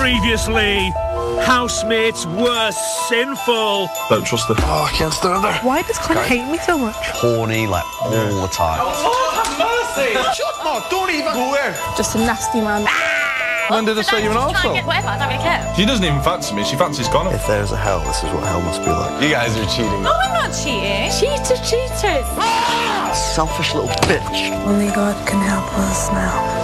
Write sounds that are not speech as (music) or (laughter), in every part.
Previously, housemates were sinful. Don't trust her. Oh, I can't stand her. Why does Conor hate me so much? Horny, like, all the time. Oh, Have mercy! (laughs) Shut no, don't even go there. Just a nasty man. Ah! When did I say you're an arsehole? Whatever, I don't really care. She doesn't even fancy me. She fancies Conor. If there's a hell, this is what hell must be like. You guys are cheating. Oh, I'm not cheating. Cheater, cheaters. Ah! Selfish little bitch. Only God can help us now.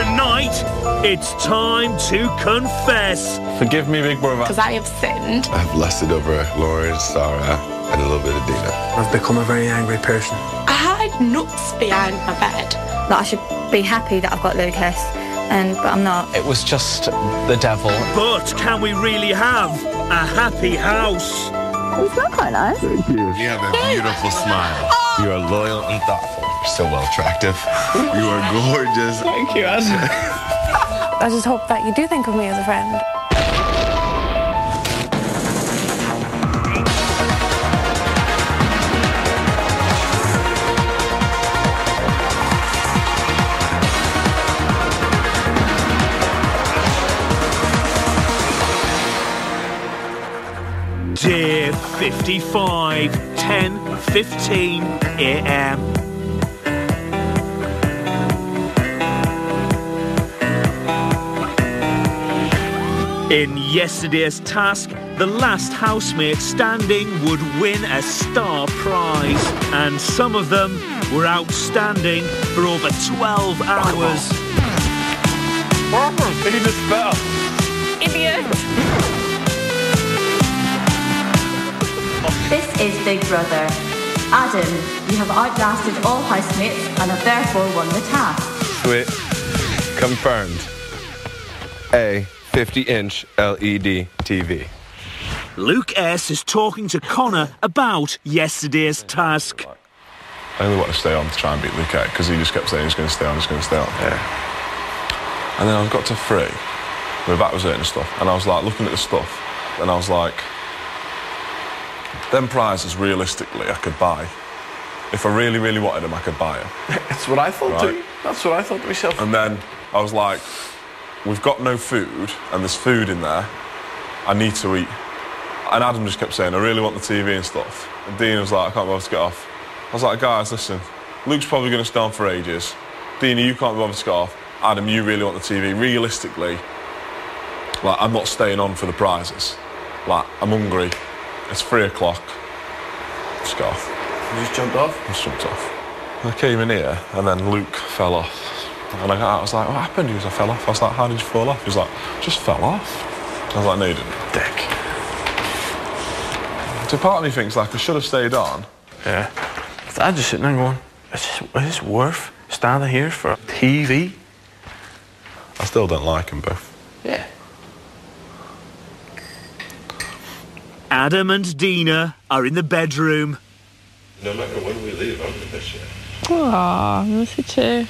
Tonight, it's time to confess. Forgive me, big brother. Because I have sinned. I've lusted over Lauren, Sara, and a little bit of Deana. I've become a very angry person. I had nuts behind my bed. that I should be happy that I've got Luke S, and but I'm not. It was just the devil. But can we really have a happy house? You smell quite nice. Thank You have a beautiful smile. You are loyal and thoughtful. You're so well attractive. You are gorgeous. Thank you, Anne. (laughs) I just hope that you do think of me as a friend. Dear 55, 10, 15 a.m. In yesterday's task, the last housemate standing would win a star prize, and some of them were outstanding for over 12 hours. He just fell. Idiot. This is Big Brother. Adam, you have outlasted all housemates and have therefore won the task. Sweet. Confirmed. A 50 inch LED TV. Luke S is talking to Conor about yesterday's task. I only want to stay on to try and beat Luke out because he just kept saying he's going to stay on, he's going to stay on. Yeah. And then I got to three. My back was hurting and stuff. And I was like looking at the stuff. And I was like, them prizes realistically I could buy. If I really, really wanted them, I could buy them. (laughs) That's what I thought Right. too. That's what I thought to myself. And then I was like, we've got no food and there's food in there. I need to eat. And Adam just kept saying, I really want the TV and stuff. And Dean was like, I can't bother to get off. I was like, guys, listen, Luke's probably going to stay on for ages. Dean, you can't bother to get off. Adam, you really want the TV. Realistically, like, I'm not staying on for the prizes. Like, I'm hungry. It's three o'clock. Just off. You just jumped off. I jumped off. I came in here and then Luke fell off. And I, got out, I was like, what happened? He was, I fell off. I was like, how did you fall off? He was like, just fell off. I was like, no, you didn't. Dick. So part of me thinks like I should have stayed on. Yeah. I'm just sitting there going, is this, is this worth standing here for a TV? I still don't like them both. Yeah. Adam and Deana are in the bedroom. No matter when we leave, I'm gonna miss you. Aww, I miss you too.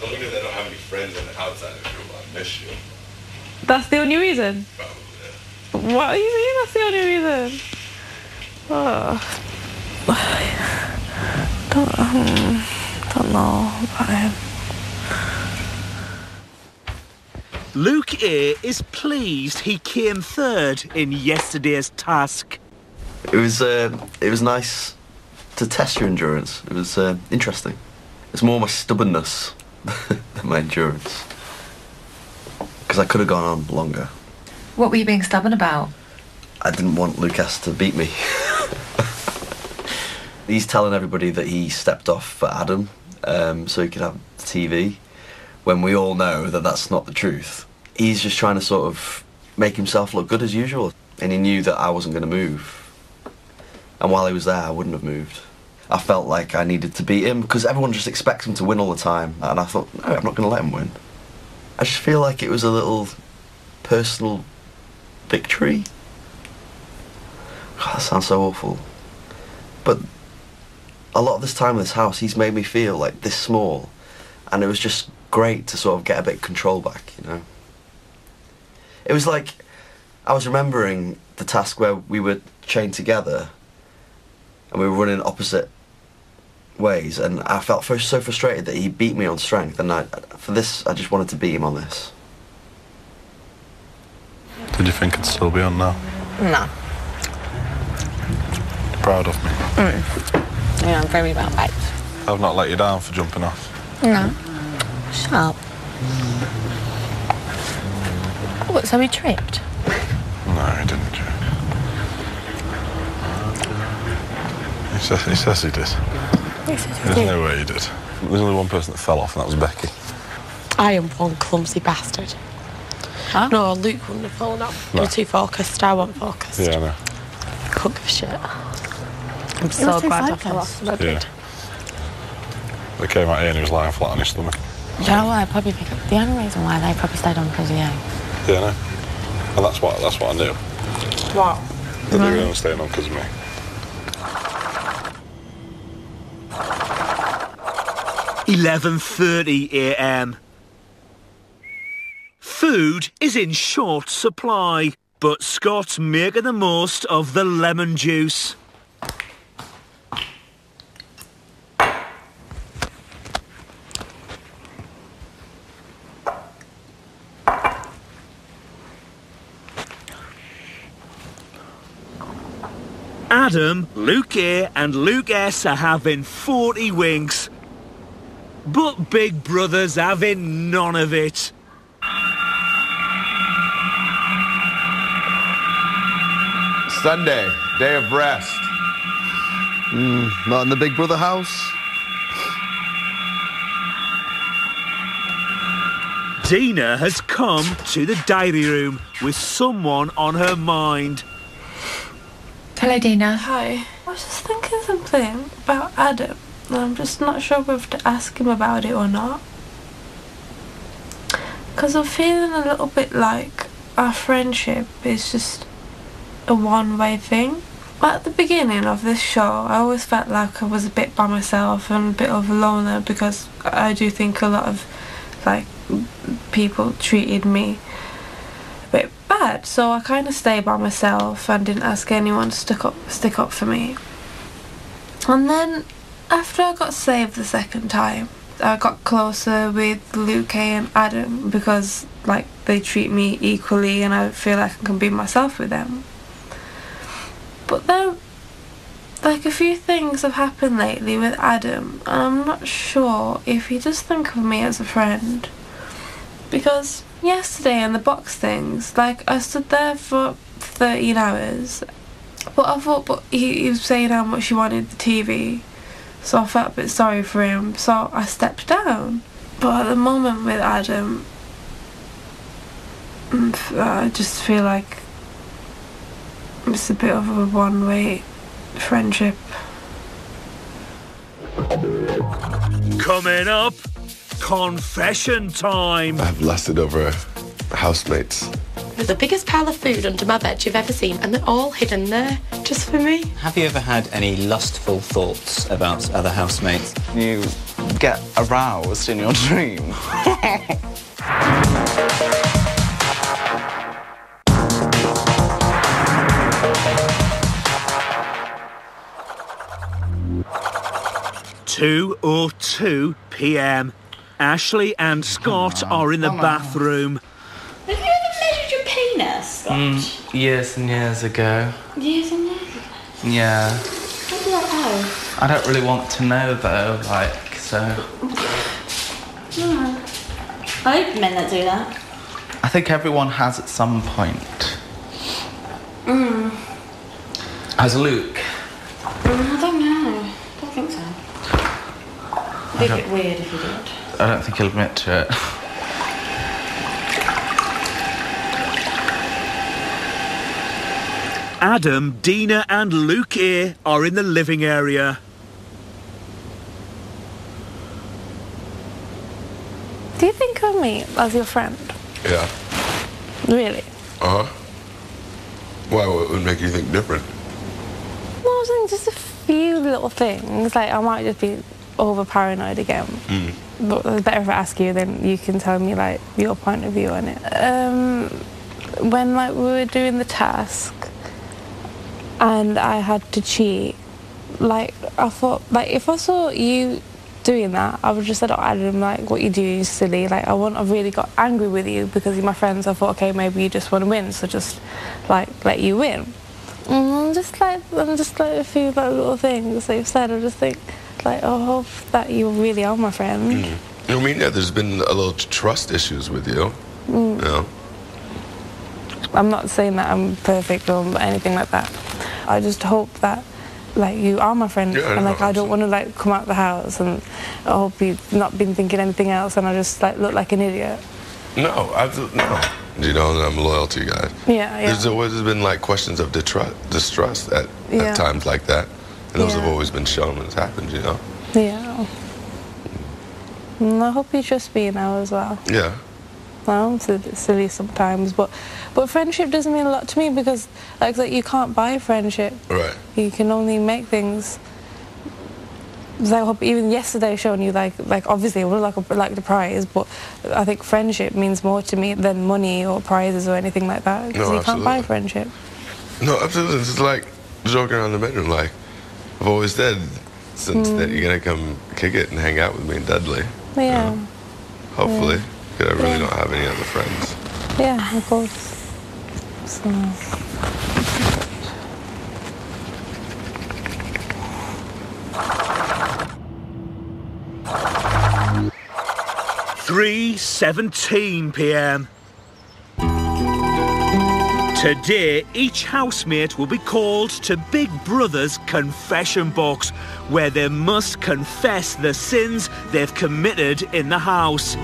Not only that I don't have any friends on the outside of you, I miss you. That's the only reason. Probably. What do you mean that's the only reason? Oh. (sighs) Don't, um, don't know about him. Luke A is pleased he came third in yesterday's task. It was, uh, it was nice to test your endurance. It was uh, interesting. It's more my stubbornness (laughs) than my endurance. Because I could have gone on longer. What were you being stubborn about? I didn't want Luke S to beat me. (laughs) He's telling everybody that he stepped off for Adam um, so he could have the TV, when we all know that that's not the truth. He's just trying to sort of make himself look good as usual, and he knew that I wasn't going to move. And while he was there, I wouldn't have moved. I felt like I needed to beat him because everyone just expects him to win all the time, and I thought, no, I'm not going to let him win. I just feel like it was a little personal victory. God, that sounds so awful. But a lot of this time in this house, he's made me feel like this small, and it was just great to sort of get a bit of control back, you know. It was like I was remembering the task where we were chained together, and we were running opposite ways, and I felt so so frustrated that he beat me on strength, and I, for this, I just wanted to beat him on this. Did you think I'd still be on now? No. Proud of me. Mm. Yeah, I'm very well behaved. I've not let you down for jumping off. No. Shut up. What, so he tripped? No, he didn't. trip. He says he, says he did. He says he There's did. no way he did. There's only one person that fell off, and that was Becky. I am one clumsy bastard. No, Luke wouldn't have fallen off. No. You're too focused. I wasn't focused. Yeah, I know. Couldn't give a shit. I'm so glad I fell off. I Yeah. did. They came out here and he was lying flat on his stomach. Do you know what? I probably think the only reason why they probably stayed on because of you. Yeah, I know. And that's what that's what I knew. What? That they were only staying on because of me. Eleven thirty a.m. Food is in short supply, but Scott's making the most of the lemon juice. Adam, Luke A, and Luke S are having 40 winks. But Big Brother's having none of it. Sunday, day of rest. Mm, not in the Big Brother house. Deana has come to the diary room with someone on her mind. Hello, Deana. Hi. I was just thinking something about Adam. and I'm just not sure whether to ask him about it or not. Because I'm feeling a little bit like our friendship is just a one way thing. At the beginning of this show, I always felt like I was a bit by myself and a bit of a loner because I do think a lot of like people treated me bad. So I kind of stayed by myself and didn't ask anyone to stick up, stick up for me. And then after I got saved the second time, I got closer with Luke and Adam because like they treat me equally and I feel like I can be myself with them. But then like a few things have happened lately with Adam and I'm not sure if he does think of me as a friend. Because yesterday in the box things, like I stood there for 13 hours. But I thought but he, he was saying how much he wanted the TV so I felt a bit sorry for him. So I stepped down. But at the moment with Adam mm, I just feel like it's a bit of a one way friendship. Coming up, confession time. I've lusted over housemates. There's the biggest pile of food under my bed you've ever seen, and they're all hidden there just for me. Have you ever had any lustful thoughts about other housemates? You get aroused in your dream. (laughs) Two or two p.m. Ashleigh and Scott are in the bathroom. Have you ever measured your penis? Mm, years and years ago. Years and years ago. Yeah. How do I I don't really want to know though, like, so. know? No. I hope men that do that. I think everyone has at some point. Mm. As Luke. Mm, I don't know. I don't think so. Be a I bit weird if you did. I don't think he'll admit to it. Adam, Deana, and Luke here are in the living area. do you think of me as your friend Yeah. really Uh huh. Why? What would make you think different? well I was thinking just a few little things like I might just be over paranoid again Mm. But better if I ask you then you can tell me like your point of view on it. Um, when like we were doing the task and I had to cheat, like I thought like if I saw you doing that, I would just said, oh, Adam, like, what you do is silly. Like, I wouldn't have really got angry with you because you're my friends. I thought, okay, maybe you just want to win, so just, like, let you win. And I'm just like, I'm just like a few like, little things they've said. I just think, like, oh, I hope that you really are my friend. I mean, yeah, there's been a little trust issues with you. Mm. You know? I'm not saying that I'm perfect or anything like that. I just hope that like you are my friend Yeah, and like I don't want to like come out the house and I hope you've not been thinking anything else and I just like look like an idiot. No, absolutely no. You know, I'm loyal to you guys. Yeah, yeah. There's always been like questions of distrust, distrust at, Yeah. at times like that, and those Yeah. have always been shown when it's happened. You know. Yeah. And I hope you trust me now as well. Yeah. Well, bit silly sometimes, but but friendship doesn't mean a lot to me because like like you can't buy friendship. Right. You can only make things. So I hope even yesterday showing you like like obviously I would like a, like the prize, but I think friendship means more to me than money or prizes or anything like that because No, you can't buy friendship. No, absolutely. It's like joking around the bedroom. Like I've always said since Mm. that you're gonna come kick it and hang out with me in Dudley. Yeah, Hopefully, 'cause I really Yeah. don't have any other friends. yeah, of course. So. Three seventeen p.m. Today, each housemate will be called to Big Brother's confession box, where they must confess the sins they've committed in the house.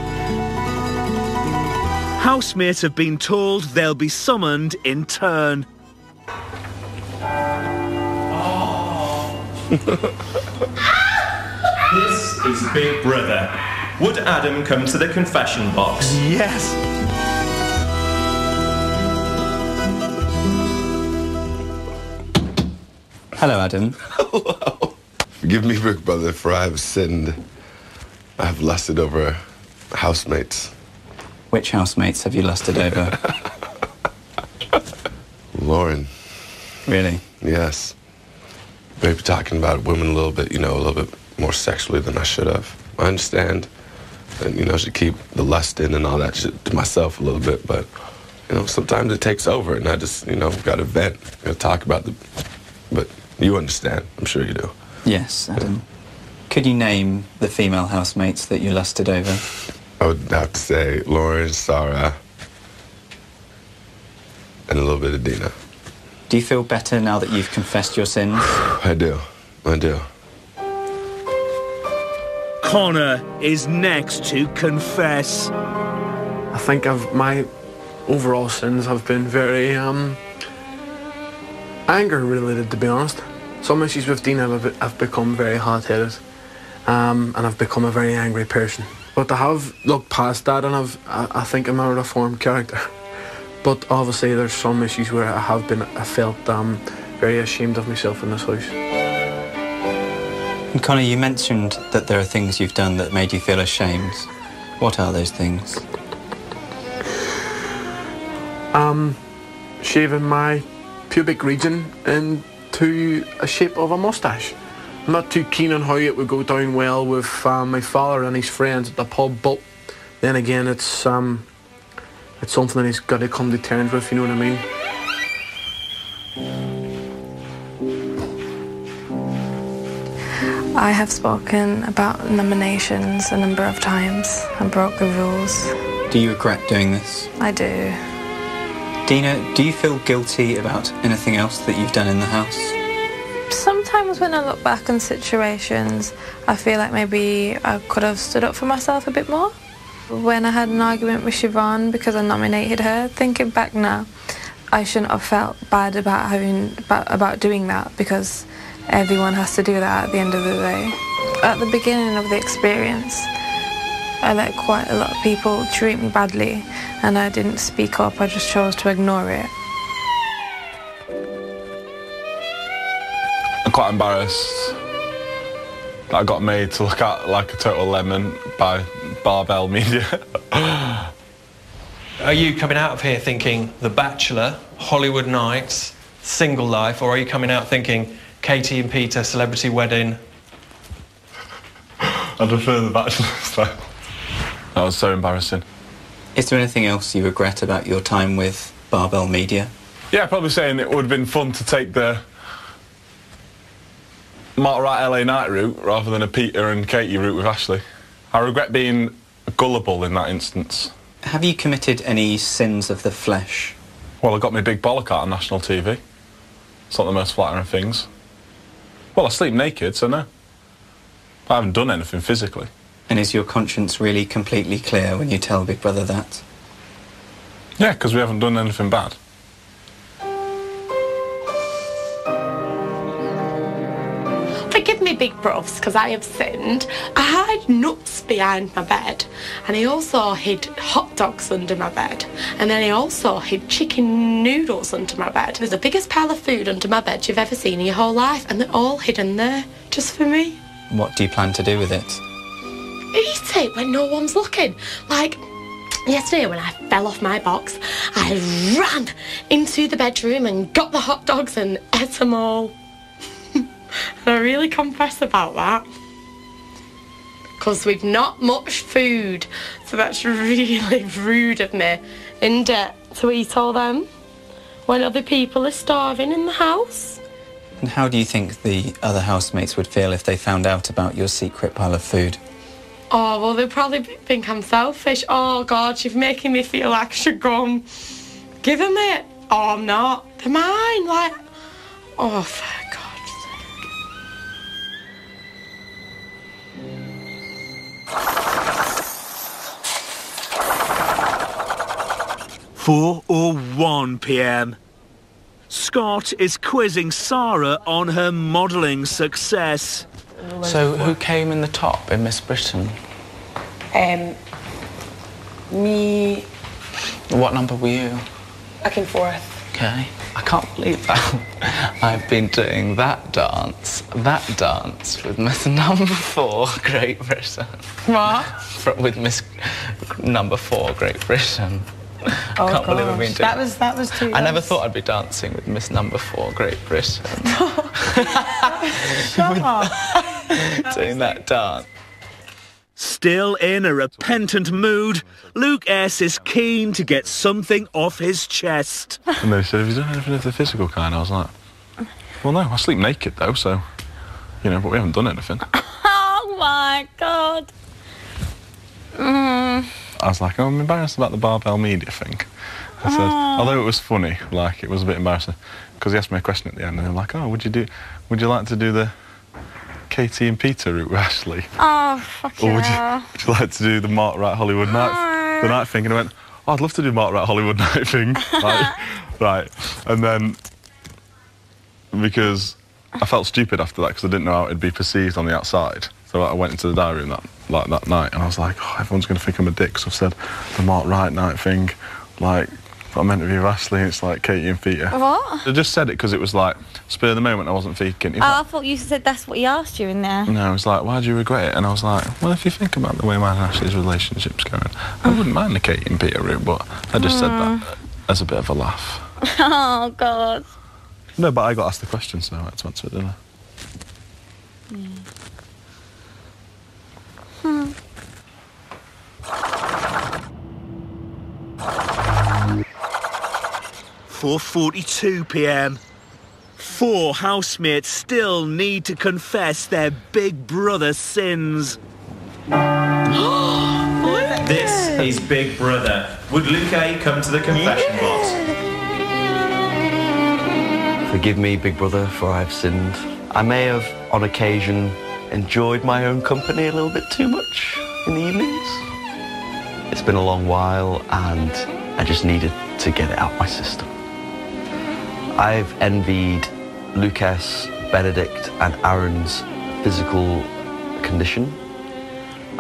Housemates have been told they'll be summoned in turn. (laughs) This is Big Brother. Would Adam come to the confession box? Yes. Hello, Adam. (laughs) Hello. Forgive me, Big Brother, for I have sinned. I have lusted over housemates. Which housemates have you lusted over? (laughs) Lauren. Really? Yes. Maybe talking about women a little bit, you know, a little bit more sexually than I should have. I understand. And, you know, I should keep the lust in and all that shit to myself a little bit, but, you know, sometimes it takes over and I just, you know, got to vent, got to talk about the. But you understand. I'm sure you do. Yes, Adam. Could you name the female housemates that you lusted over? I would have to say Lauren, Sara, and a little bit of Deana. Do you feel better now that you've confessed your sins? I do. I do. Conor is next to confess. I think I've my overall sins have been very um, anger related, to be honest. Some issues with Dean have, have become very hot-headed, um, and I've become a very angry person. But I have looked past that, and I've I, I think I'm a reformed character. (laughs) But obviously, there's some issues where I have been I felt um, very ashamed of myself in this house. And Conor, you mentioned that there are things you've done that made you feel ashamed. What are those things? um, shaving my pubic region into a shape of a mustache. I'm not too keen on how it would go down well with um, my father and his friends at the pub, but then again, it's um, it's something that he's got to come to terms with. You know what I mean? I have spoken about nominations a number of times and broke the rules. Do you regret doing this? I do. Deana, do you feel guilty about anything else that you've done in the house? Sometimes when I look back on situations, I feel like maybe I could have stood up for myself a bit more. When I had an argument with Shievonne because I nominated her, thinking back now, I shouldn't have felt bad about having about, about doing that because everyone has to do that at the end of the day. At the beginning of the experience, I let quite a lot of people treat me badly and I didn't speak up, I just chose to ignore it. I'm quite embarrassed that I got made to look at like a total lemon by Barbell Media. (laughs) Are you coming out of here thinking The Bachelor, Hollywood Nights, Single Life, or are you coming out thinking Katie and Peter, Celebrity Wedding? I prefer the Bachelor style. That was so embarrassing. Is there anything else you regret about your time with Barbell Media? Yeah, probably saying it would have been fun to take the Mark Wright LA Night route rather than a Peter and Katie route with Ashleigh. I regret being gullible in that instance. Have you committed any sins of the flesh? Well, I got my big bollock out on national TV. It's not the most flattering things. Well, I sleep naked, so no. I haven't done anything physically. And is your conscience really completely clear when you tell Big Brother that? Yeah, because we haven't done anything bad. Forgive me, big bros, because I have sinned. I hid nuts behind my bed, and he also hid hot dogs under my bed, and then he also hid chicken noodles under my bed. There's the biggest pile of food under my bed you've ever seen in your whole life, and they're all hidden there, just for me. What do you plan to do with it? Eat it when no one's looking. Like, Yesterday, when I fell off my box, I ran into the bedroom and got the hot dogs and ate them all. (laughs) I really confess about that. Because we've not much food, so that's (laughs) really rude of me, isn't it, to eat all them when other people are starving in the house? And how do you think the other housemates would feel if they found out about your secret pile of food? Oh, well, they'll probably think I'm selfish. Oh, God, you're making me feel like I should go give them it. Oh, I'm not. They're mine. Like, oh, for God's sake. Four or one p.m. Scott is quizzing Sara on her modelling success. So, who came in the top in Miss Britain? Um, me What number were you? back and forth. Okay. I can't believe that. (laughs) I've been doing that dance, that dance with Miss Number Four, (laughs) Great Britain. What? With Miss Number Four, Great Britain. Oh, I can't believe I've been gosh. doing That was that was too. I never thought I'd be dancing with Miss Number Four, Great Britain. (laughs) Shut up. (laughs) doing that dance. Still in a repentant mood, Luke S is keen to get something off his chest. And they said, have you done anything of the physical kind? I was like, well, no, I sleep naked though, so, you know, but we haven't done anything. (laughs) Oh my god. I was like, oh, I'm embarrassed about the barbell media thing. I said, Oh. although it was funny, like, it was a bit embarrassing, because he asked me a question at the end, and they're like, oh, would you do, would you like to do the Katie and Peter route with (laughs) Ashleigh? Oh, fucking Or would you, hell. would you like to do the Mark Wright Hollywood night, the night thing? And I went, oh, I'd love to do Mark Wright Hollywood (laughs) night thing. Like, (laughs) right. And then, because I felt stupid after that because I didn't know how it'd be perceived on the outside. So I went into the diary room that, like, that night and I was like, oh, everyone's going to think I'm a dick. So I've said the Mark Wright night thing, like, I'm meant to be Ashleigh it's like Katie and Peter. What? I just said it because it was like, spur of the moment, I wasn't thinking. Was Oh, I thought you said that's what he asked you in there. no, I was like, why do you regret it? And I was like, well, if you think about the way mine and Ashleigh's relationship's going, I wouldn't mind the Katie and Peter route, but I just said that as a bit of a laugh. (laughs) oh god. No, but I got asked the question, so I had to answer it, didn't I? Hmm. 4:42 p.m. Four housemates still need to confess their big brother sins. (gasps) This is Big Brother. Would Luke A come to the confession box? Forgive me, Big Brother, for I have sinned. I may have, on occasion, enjoyed my own company a little bit too much in the evenings. It's been a long while, and I just needed to get it out my system. I've envied Luke S, Benedict, and Arron's physical condition.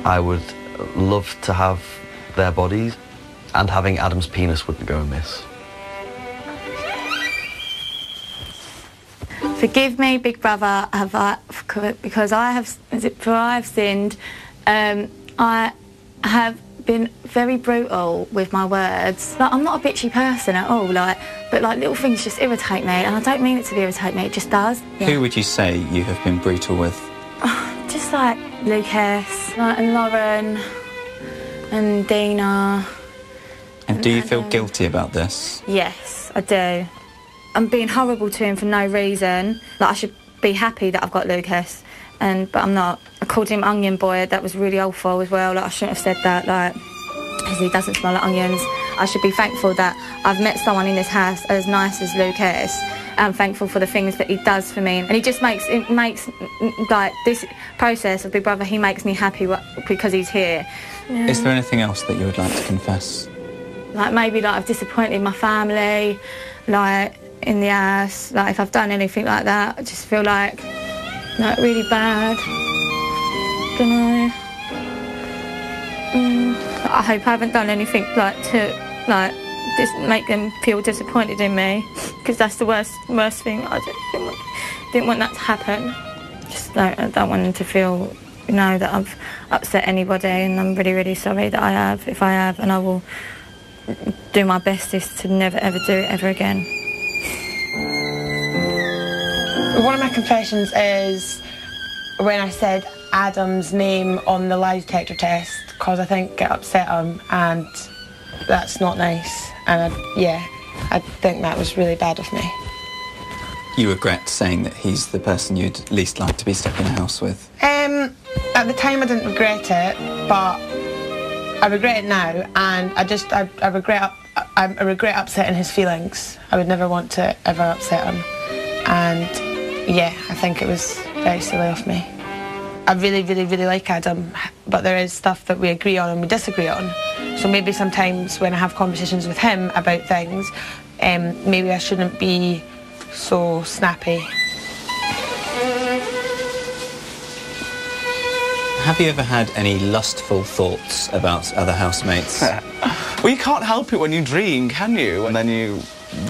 I would love to have their bodies, and having Adam's penis wouldn't go amiss. Forgive me, Big Brother, have I, because I have, for I have sinned. Um, I have been very brutal with my words. Like, I'm not a bitchy person at all, like, but like little things just irritate me, and I don't mean it to irritate me. It just does. Yeah. Who would you say you have been brutal with? (sighs) Just like Luke S, like, and Lauren, and Deana. And do you feel guilty about this? Yes, I do. I'm being horrible to him for no reason. Like I should be happy that I've got Luke S, and but I'm not. I called him Onion Boy. That was really awful as well. Like I shouldn't have said that. Like because he doesn't smell like onions. I should be thankful that I've met someone in this house as nice as Luke S. I'm thankful for the things that he does for me, and he just makes it makes like this process of Big Brother. He makes me happy because he's here. Is there anything else that you would like to confess? Like maybe like I've disappointed my family, like in the ass. Like if I've done anything like that, I just feel like like really bad. Don't know. Mm, I hope I haven't done anything like to like just make them feel disappointed in me because that's the worst worst thing. I didn't want, didn't want that to happen. Just don't, I don't want them to feel you know that I've upset anybody, and I'm really really sorry that I have if I have, and I will do my bestest to never ever do it ever again. One of my confessions is when I said Adam's name on the lie detector test because I think it upset him and that's not nice. And I, yeah, I think that was really bad of me. You regret saying that he's the person you'd least like to be stuck in a house with. Um, at the time I didn't regret it, but I regret it now, and I just I, I regret I, I regret upsetting his feelings. I would never want to ever upset him, and yeah, I think it was very silly of me. I really, really, really like Adam, but there is stuff that we agree on and we disagree on. So maybe sometimes when I have conversations with him about things, um, maybe I shouldn't be so snappy. Have you ever had any lustful thoughts about other housemates? (laughs) Well, you can't help it when you dream, can you? And then you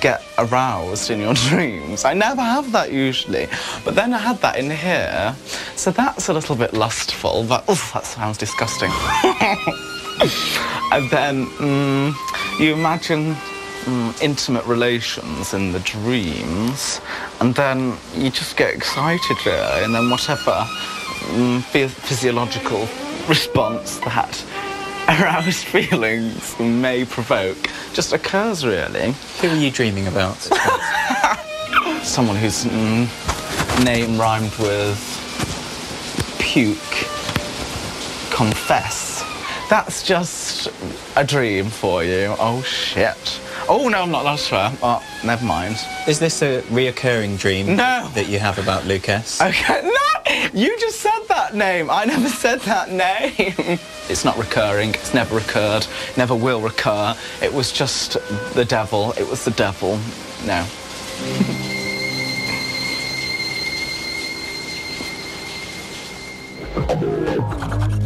get aroused in your (laughs) dreams. I never have that usually. But then I had that in here. So that's a little bit lustful, but oof, that sounds disgusting. (laughs) and then mm, you imagine mm, intimate relations in the dreams, and then you just get excited really, and then whatever phy- physiological response that aroused feelings may provoke just occurs really. Who are you dreaming about? (laughs) Someone whose mm, name rhymed with puke, confess. That's just a dream for you. Oh shit. Oh no, I'm not allowed to swear. Oh, never mind. Is this a reoccurring dream No. that you have about Luke S? (laughs) Okay, no! You just said that name. I never said that name. (laughs) it's not recurring. It's never recurred. Never will recur. It was just the devil. It was the devil. No.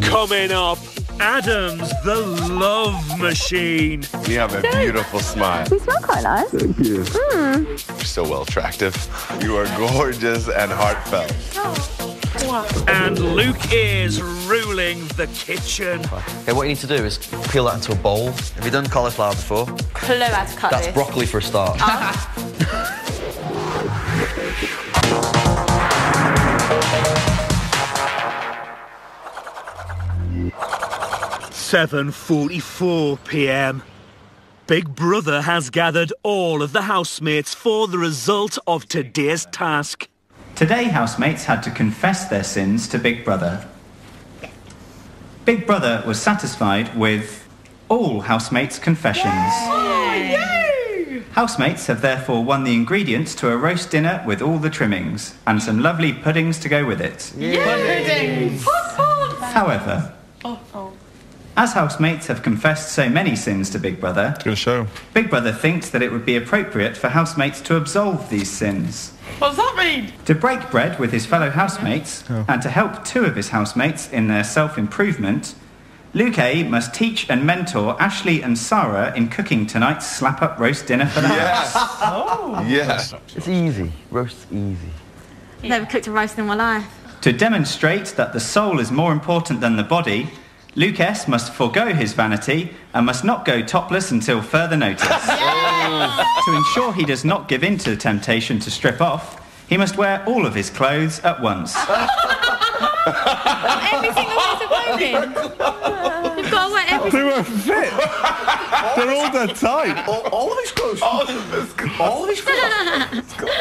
Coming up, Adams, the love machine. You have a beautiful smile. You smell quite nice. Thank you. Mm. You're so well attractive. You are gorgeous and heartfelt. Oh. And Luke is ruling the kitchen. Okay, what you need to do is peel that into a bowl. Have you done cauliflower before? Clue cut That's broccoli for a start. Uh -huh. 7:44 p.m. Big Brother has gathered all of the housemates for the result of today's task. Today housemates had to confess their sins to Big Brother. Big Brother was satisfied with all housemates' confessions. Yay! Housemates have therefore won the ingredients to a roast dinner with all the trimmings and some lovely puddings to go with it. Yay! Puddings! However, oh, oh as housemates have confessed so many sins to Big Brother, Big Brother thinks that it would be appropriate for housemates to absolve these sins. What does that mean? To break bread with his fellow housemates and to help two of his housemates in their self improvement, Luke A must teach and mentor Ashleigh and Sara in cooking tonight's slap up roast dinner for the Yes. house. Oh. Yes. It's easy. Roast's easy. Never cooked a roast in my life. To demonstrate that the soul is more important than the body, Luke S must forego his vanity and must not go topless until further notice. (laughs) to ensure he does not give in to the temptation to strip off, he must wear all of his clothes at once. (laughs) Every single piece of clothing. You've got to wear every They were fit. They're all dead tight. All, all of his clothes. All of his clothes. All of his clothes.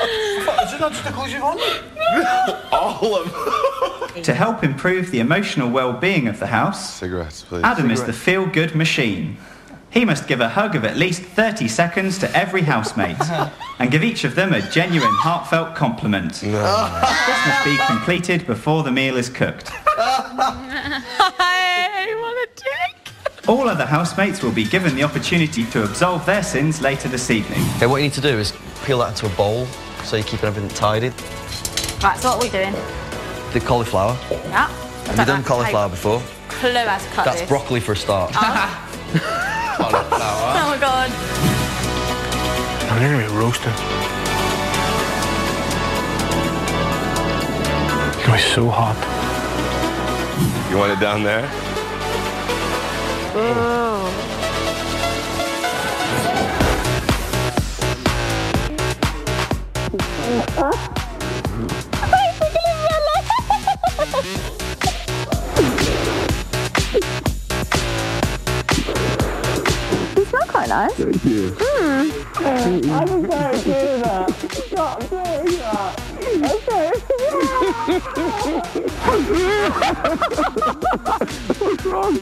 Is it not just the clothes you've on? (laughs) all of them. To help improve the emotional well-being of the house, cigarettes, please. Adam is the feel-good machine. He must give a hug of at least 30 seconds to every housemate (laughs) and give each of them a genuine, heartfelt compliment. This must be completed before the meal is cooked. Hey, what a dick. All other housemates will be given the opportunity to absolve their sins later this evening. Okay, what you need to do is peel that into a bowl so you're keeping everything tidied. Right, so what are we doing? The cauliflower. Yeah. Have you done cauliflower before? Clue how to cut That's this. broccoli for a start. Oh. (laughs) Oh my god. I'm gonna be roasted. It's gonna be so hot. You want it down there? You smell nice. Thank you. Hmm. I was going to do that. Stop doing that. What's wrong?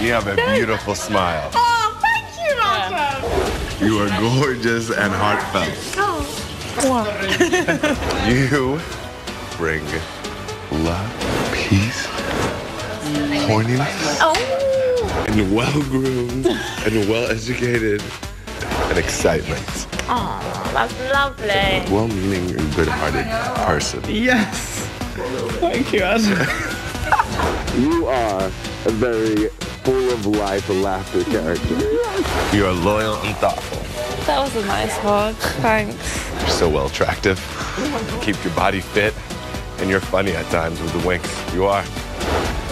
You have a beautiful smile. Oh, thank you, Adam. You are gorgeous and heartfelt. (laughs) You bring love, peace, horniness, Oh. and well-groomed and well-educated and excitement. Oh, that's lovely. Well-meaning and good-hearted person. Yes. Thank you, Adam. (laughs) You are a very full of life and laughter character. You are loyal and thoughtful. That was a nice hug. Thanks. You're so well attractive. Keep your body fit, and you're funny at times with the winks. You are.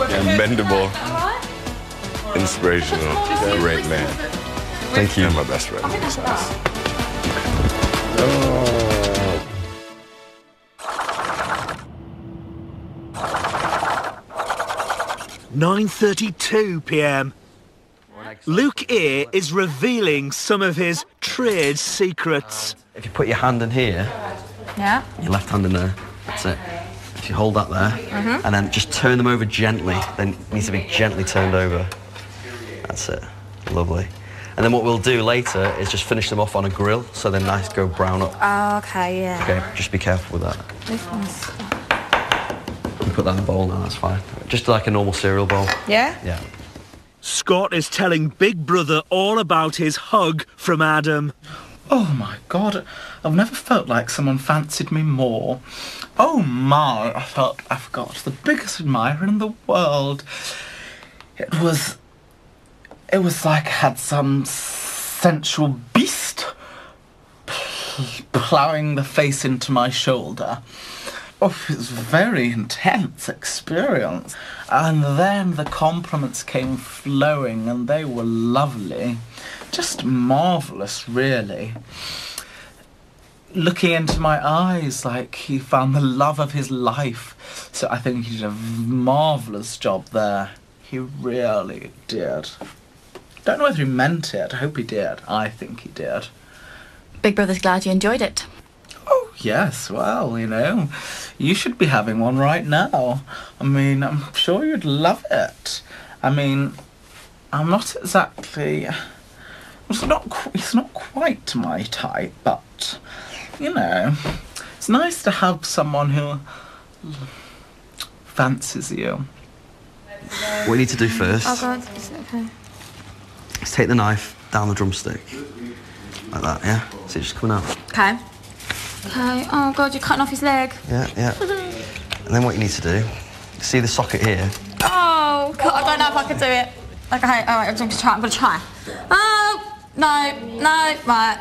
You're bendable, inspirational, great man. Thank you. And my best friend. Oh. 9:32 p.m. Luke A is revealing some of his trade secrets. If you put your hand in here, Yeah. your left hand in there, that's it. If you hold that there, Mhm. and then just turn them over gently, then it needs to be gently turned over. That's it. Lovely. And then what we'll do later is just finish them off on a grill so they're nice, go brown up. Oh, okay, yeah. Okay, just be careful with that. This one's. You put that in the bowl now, that's fine. Just like a normal cereal bowl. Yeah? Yeah. Scott is telling Big Brother all about his hug from Adam. Oh my god, I've never felt like someone fancied me more. Oh my, I felt I've got the biggest admirer in the world. It was. It was like I had some sensual beast ploughing the face into my shoulder. Oh, it was a very intense experience. And then the compliments came flowing and they were lovely. Just marvellous, really. Looking into my eyes like he found the love of his life. So I think he did a marvellous job there. He really did. Don't know whether he meant it. I hope he did. I think he did. Big Brother's glad you enjoyed it. Oh, yes, well, you know, you should be having one right now. I mean, I'm sure you'd love it. I mean, I'm not exactly. It's not. It's not quite my type, but you know, it's nice to have someone who fancies you. What you need to do first Oh god, is it okay? is take the knife down the drumstick. Like that, yeah? See it just coming out. Okay. Okay. Oh god, you're cutting off his leg. Yeah, yeah. And then what you need to do, see the socket here? Oh, God, I don't know if I can do it. Okay, all right, I'm going to try. I'm going to try. Oh, no, no, right.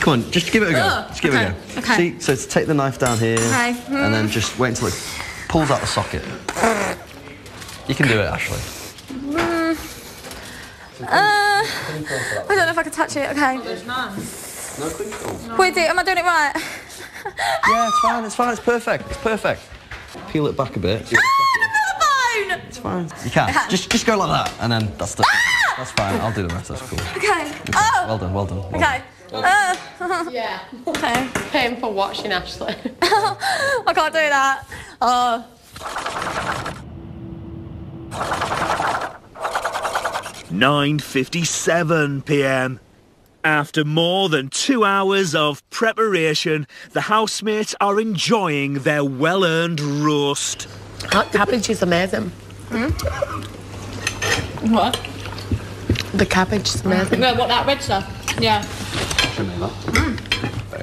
Come on, just give it a go. Ugh, Just give it a go. okay. See, so to take the knife down here, Okay, and then mm. just wait until it pulls out the socket. You can do it, Ashleigh. Mm. Uh, I don't know if I can touch it. Okay. Wait, am I doing it right? (laughs) Yeah, it's fine, it's fine, it's perfect, it's perfect. Peel it back a bit. (laughs) Phone! It's fine. You can. Just just go like that, and then that's the. That's fine. I'll do the rest. That's cool. Okay. Oh! Well done. Well done. well done. Okay. Uh, (laughs) Yeah. Okay. Paying for watching Ashleigh. (laughs) I can't do that. Oh. 9:57 p.m. After more than 2 hours of preparation, the housemates are enjoying their well-earned roast. That cabbage is amazing. What? The cabbage smell. amazing. No, what, that red stuff? Yeah.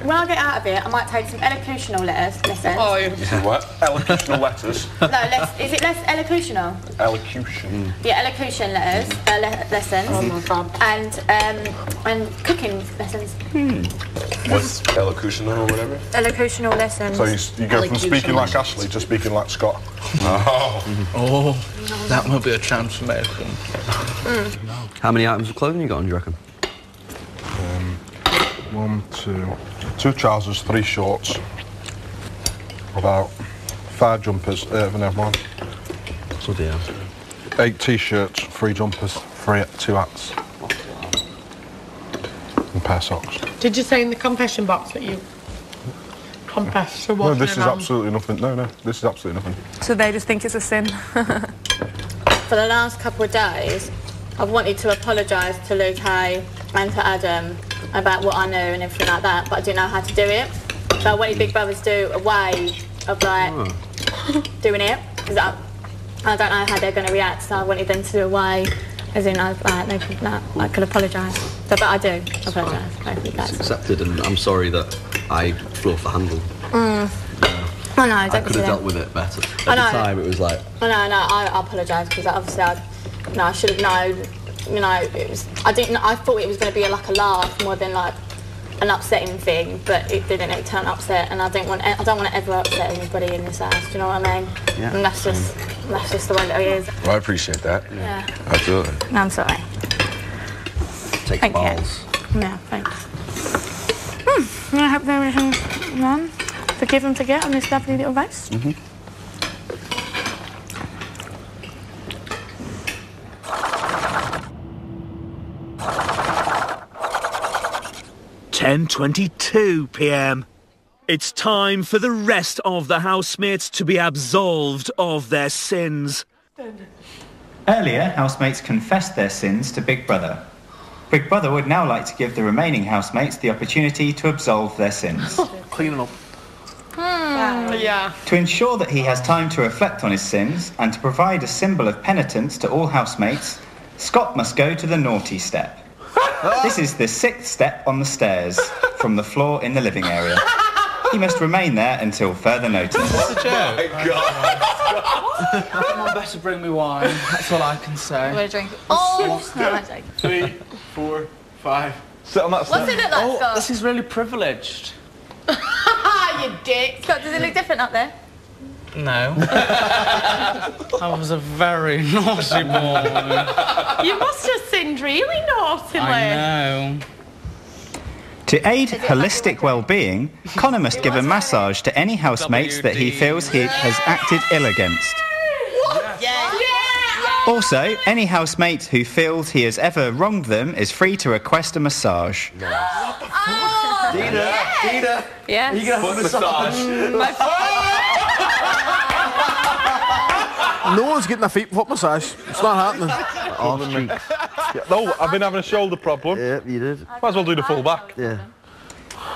When I get out of it, I might take some elocutional letters, lessons. Oh, what? Elocutional letters. (laughs) No, less, is it less elocutional? Elocution. Yeah, elocution letters, uh, le- lessons. Oh my God. And, um, and cooking lessons. Hmm. What's elocutional or whatever? Elocutional lessons. So you, you go from speaking like Ashleigh to speaking like Scott. (laughs) Oh. Oh, that will be a transformation. How many items of clothing you got on? Do you reckon? Um, one, two, two trousers, three shorts, about five jumpers, uh, never mind. So dear. Eight t-shirts, three jumpers, three, two hats, and a pair of socks. Did you say in the confession box that you confessed to No, this is around? absolutely nothing. No, no, this is absolutely nothing. So they just think it's a sin. (laughs) For the last couple of days, I've wanted to apologise to Luke A and to Adam about what I know and everything like that, but I didn't know how to do it. So I wanted Big Brothers to do a way of like (laughs) doing it because I, I don't know how they're going to react. So I wanted them to do a way, as in I, like, they could, I could apologise. So, but I do apologise. Guys. Accepted, and I'm sorry that I flew off the handle. Mm. I know. I Don't could have dealt with it better. At I the time, it was like, Oh, no, no, I, I apologise because obviously I, no, I should have known you know, it was. I didn't. I thought it was going to be like a laugh more than like an upsetting thing, but it didn't. It turned upset, and I don't want. I don't want to ever upset anybody in this house. Do you know what I mean? Yeah. And that's just that's just the way that it is. Well, I appreciate that. Yeah. Absolutely. No, I'm sorry. Take Thank balls. You. Yeah. Thanks. Hmm. I hope there is one Forgive give and to get on this lovely little race. Mm -hmm. 10.22 p.m. It's time for the rest of the housemates to be absolved of their sins. Earlier, housemates confessed their sins to Big Brother. Big Brother would now like to give the remaining housemates the opportunity to absolve their sins. (laughs) Cleaning up. Hmm. Yeah. To ensure that he has time to reflect on his sins and to provide a symbol of penitence to all housemates, Scott must go to the naughty step. (laughs) this is the sixth step on the stairs from the floor in the living area. He must remain there until further notice. Of the chair. How someone better bring me wine. That's all I can say. Want to drink? Oh, no, I don't. Three, four, five. Sit on that What's it look like, Oh, Scott? this is really privileged. (laughs) you dick. Scott, does it look different up there? No. (laughs) I was a very naughty boy. You must have sinned really naughtily. I know. To aid holistic well-being, Conor must give a massage to any housemates that he feels he has acted ill against. Yeah. Also, any housemate who feels he has ever wronged them is free to request a massage. Oh, Deana, Deana, Yes. you gonna have a massage? (laughs) No one's getting a feet foot massage. It's not happening. Oh, yeah, (laughs) no, I've been having a shoulder problem. Yeah, you did. Might as well do the full back. Yeah.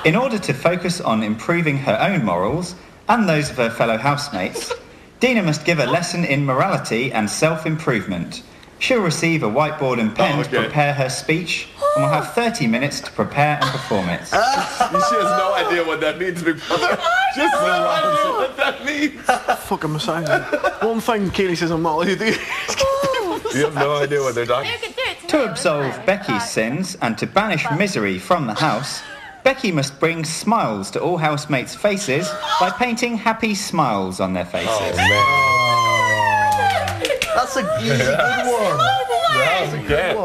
In order to focus on improving her own morals and those of her fellow housemates, Deana must give a lesson in morality and self-improvement. She'll receive a whiteboard and pen Oh, to prepare her speech and will have 30 minutes to prepare and perform it. (laughs) she has no idea what that means, big brother. Just no idea what that means. Fucking massage. One thing Katie says I'm not allowed to do. (laughs) You have no idea what they're talking. To absolve Becky's sins and to banish misery from the house, Becky must bring smiles to all housemates' faces by painting happy smiles on their faces. Oh, That's a easy good one. That was a great.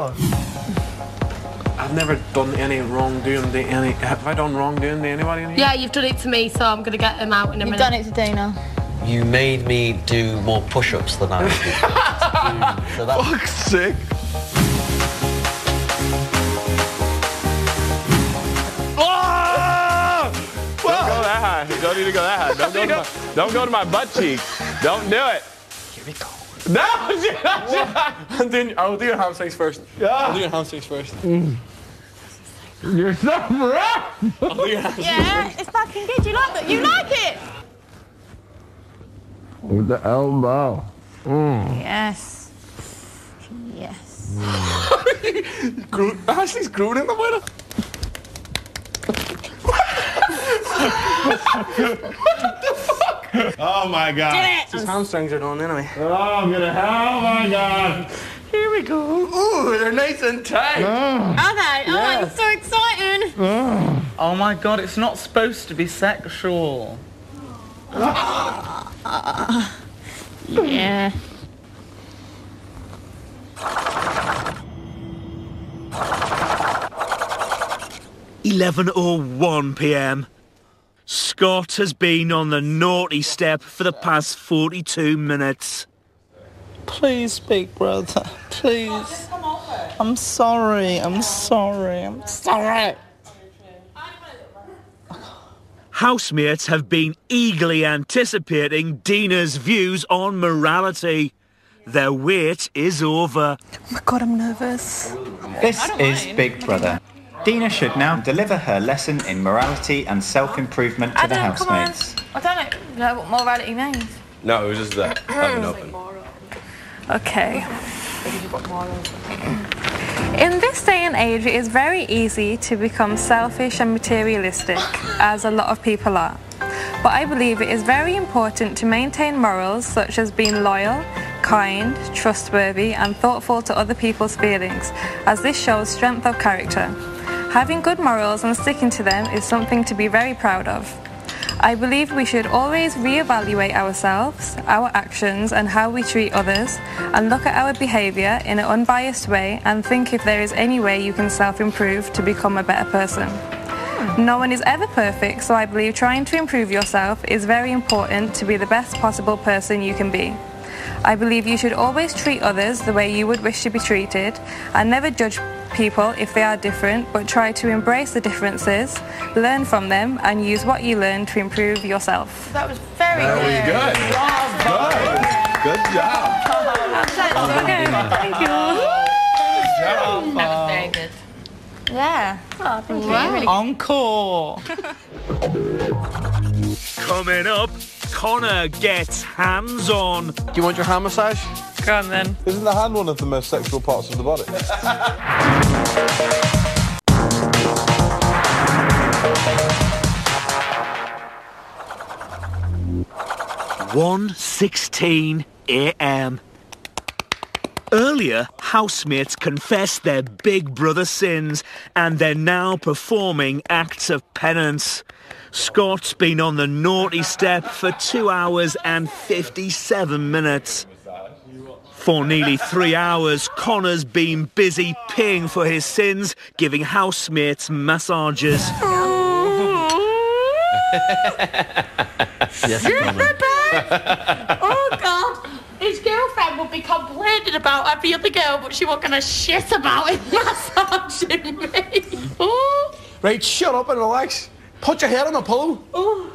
I I've never done any wrongdoing to any. Have I done wrongdoing to anybody? In here? Yeah, you've done it to me, so I'm gonna get him out in a minute. You've minute. done it to Dana. You made me do more push-ups than I did. (laughs) so that Fuck's sake. Oh! Don't go that high. Don't need to go that high. Don't go to my, don't go to my butt cheek. Don't do it. Here we go. No! (laughs) I'm doing, I'll do your hamstrings first. Yeah. I'll do your hamstrings first. You're so rough. I'll do your hamstrings Yeah, it's fucking good. You like it? You like it? With the elbow. Mm. Yes. Yes. (laughs) Gro- Ashleigh's grown in the winter. (laughs) Oh my god. His hamstrings are done anyway. Oh, I'm gonna. Oh my god. Here we go. Ooh, they're nice and tight. Okay. Oh, it's so exciting. Oh. oh my god, it's not supposed to be sexual. Yeah. Eleven oh one p.m. Scott has been on the naughty step for the past 42 minutes. Please, big brother, please. I'm sorry, I'm sorry, I'm sorry. Housemates have been eagerly anticipating Deana's views on morality. Their wait is over. Oh my god, I'm nervous. This is Big Brother. Deana should now deliver her lesson in morality and self-improvement to the Adam, come on. housemates. I don't know what morality means. No, it was just that. Having (clears throat) open. Okay. In this day and age, it is very easy to become selfish and materialistic, as a lot of people are. But I believe it is very important to maintain morals such as being loyal, kind, trustworthy, and thoughtful to other people's feelings, as this shows strength of character. Having good morals and sticking to them is something to be very proud of. I believe we should always reevaluate ourselves, our actions, and how we treat others, and look at our behaviour in an unbiased way and think if there is any way you can self improve to become a better person. Hmm. No one is ever perfect, so I believe trying to improve yourself is very important to be the best possible person you can be. I believe you should always treat others the way you would wish to be treated and never judge people if they are different, but try to embrace the differences, learn from them, and use what you learn to improve yourself. That was very Very good. good. Good job. Okay, thank you. That was very good. Yeah. Oh, thank you. Really Encore. Coming up, Conor gets hands on. Do you want your hand massage? Go on then. Isn't the hand one of the most sexual parts of the body? One sixteen a.m. Earlier, housemates confessed their big brother sins and they're now performing acts of penance. Scott's been on the naughty step for two hours and 57 minutes. For nearly three hours, Conor's been busy paying for his sins, giving housemates massages. (laughs) Yes, (laughs) oh God! His girlfriend would be complaining about every other girl, but she wasn't gonna shit about him (laughs) massaging me. Oh, Right, shut up and relax. Put your head on the pillow. oh.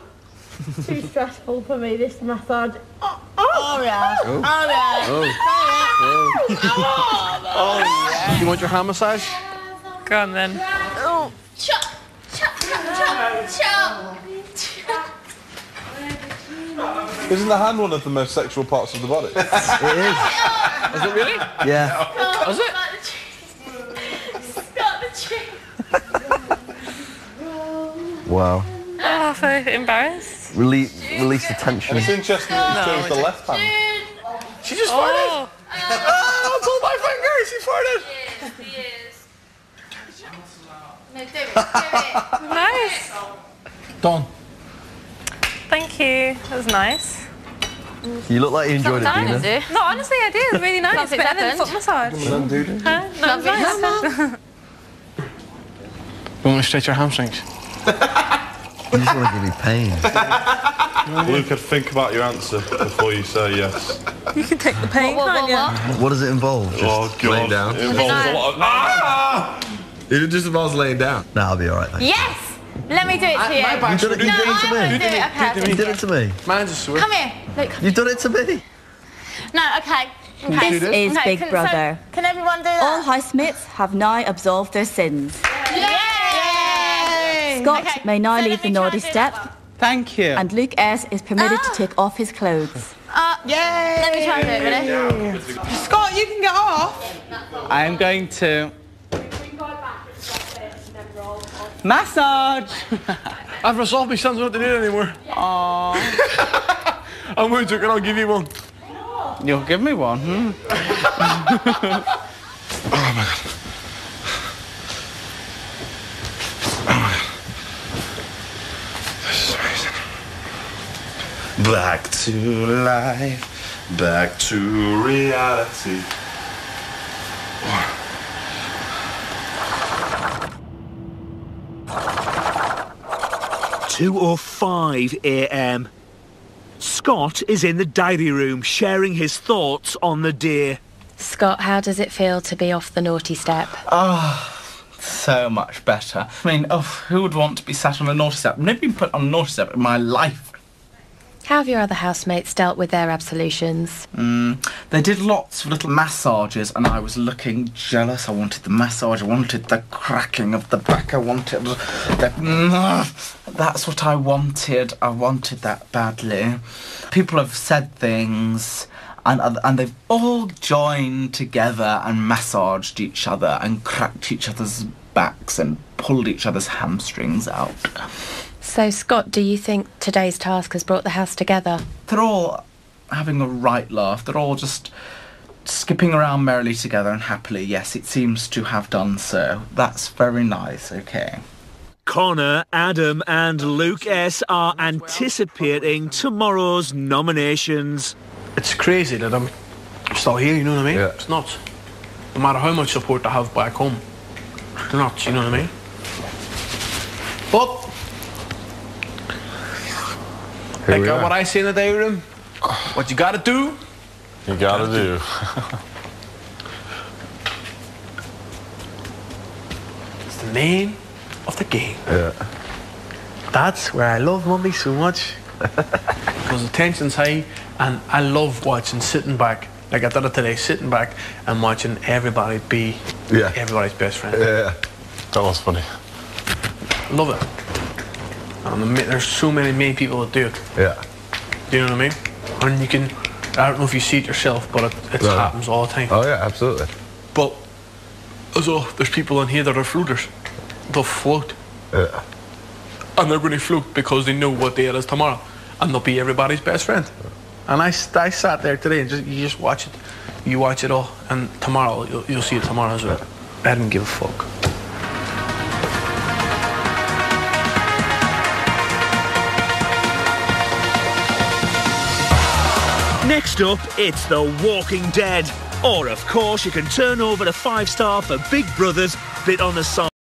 (laughs) Too stressful for me, this massage. Oh, oh. All right. Oh. All right. Oh. oh. oh Do you want your hand massage? Go on then. Oh. Chop, chop, chop, chop, chop. Isn't the hand one of the most sexual parts of the body? It is. (laughs) Is it really? Yeah. Is it? Stop the cheek. Wow. Oh, I feel embarrassed. Release, release the tension. It's interesting that you No, chose the left hand. She just farted. Oh, pull my finger. She farted. No, do it, do it. nice. Done. Thank you. That was nice. You look like you enjoyed it, Deana. is? No, honestly, I did. It was really nice. Nothing Better than happened. foot massage. Come on, dude. Huh? No, it was (laughs) nice. You want me to stretch your hamstrings? (laughs) You just want to give me pain. (laughs) Luke, I'd think about your answer before you say yes. You can take the pain, can't you? What does it involve? Just Oh, God. laying down? It involves a lot of... Ah! It just involves laying down. No, I'll be alright, thanks. Yes! Let me do it to you. my back's You did it- you no, did it to want me. to do it. Okay. You did it to me. Mine's a sore. Come here. Look. You've done it to me. No, okay. Okay. This is Okay, Big can- so- Brother. can everyone do that? All housemates have now absolved their sins. Yay! Scott Okay, may now so leave the naughty and do step, Thank you. and Luke S is permitted to take off his clothes. Uh, Yay! Let me try and do it, ready? Scott, you can get off. I am going to massage. (laughs) I've resolved my sons not to do it anymore. Aww. (laughs) I'm going to, and I'll give you one. You'll give me one. Hmm? (laughs) This Back to life, back to reality. Two or five a.m. Scott is in the diary room sharing his thoughts on the deer. Scott, how does it feel to be off the naughty step? Ah, so much better. I mean, oh, who would want to be sat on a naughty step? I've never been put on a naughty step in my life. How have your other housemates dealt with their absolutions? Mm, they did lots of little massages, and I was looking jealous. I wanted the massage, I wanted the cracking of the back, I wanted the. That's what I wanted. I wanted that badly. People have said things. And, and they've all joined together and massaged each other and cracked each other's backs and pulled each other's hamstrings out. So, Scott, do you think today's task has brought the house together? They're all having a right laugh. They're all just skipping around merrily together and happily. Yes, it seems to have done so. That's very nice, okay. Conor, Adam, and Luke S are anticipating tomorrow's nominations. It's crazy that I'm still here, you know what I mean? Yeah. It's nuts. No matter how much support I have back home. It's nuts, you know what I mean? But, Here are. what I say in the day room, what you gotta do, You gotta do. (laughs) it's the name of the game. Yeah. That's where I love Monday so much. (laughs) because the tension's high and I love watching sitting back. Like I did it today, sitting back and watching everybody be Yeah. everybody's best friend. Yeah. That was funny. Love it. And the ma- there's so many main people that do it. Yeah. Do you know what I mean? And you can, I don't know if you see it yourself, but it, it No. happens all the time. Oh yeah, absolutely. But as well, there's people in here that are floaters. They'll float. Yeah. And they're going to float because they know what day it is tomorrow. And they'll be everybody's best friend. And I, I sat there today and just, you just watch it. You watch it all. And tomorrow, you'll, you'll see it tomorrow as well. I didn't give a fuck. Next up, it's The Walking Dead. Or, of course, you can turn over to five star for Big Brother's bit on the side.